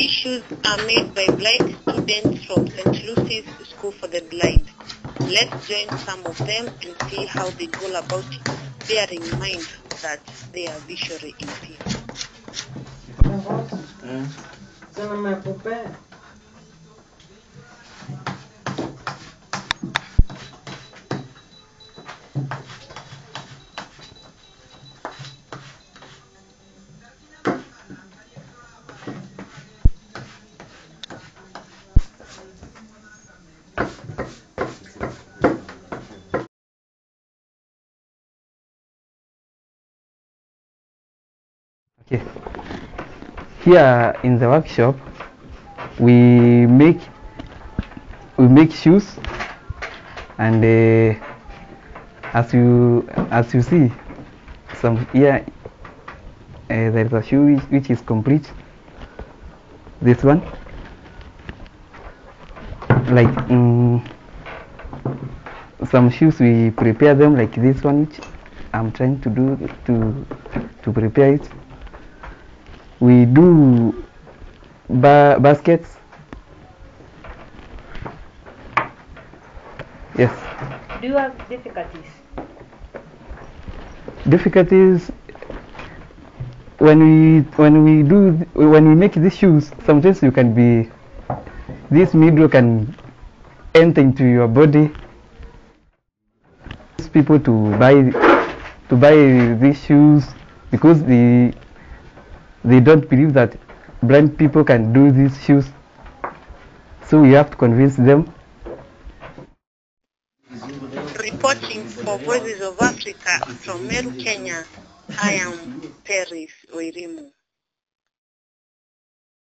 These shoes are made by blind students from St. Lucy's School for the Blind. Let's join some of them and see how they go about bearing in mind that they are visually impaired. Okay. Here in the workshop, we make we make shoes, and uh, as you as you see, some here uh, there is a shoe which, which is complete. This one, like um, some shoes we prepare them like this one, which I'm trying to do to to prepare it we do ba baskets? Yes. Do you have difficulties? difficulties when we when we do when we make these shoes sometimes you can be this needle can enter into your body. People to buy to buy these shoes because they they don't believe that blind people can do these shoes so we have to convince them Reporting for Voices of Africa from Meru, Kenya, I am Paris Oirimu.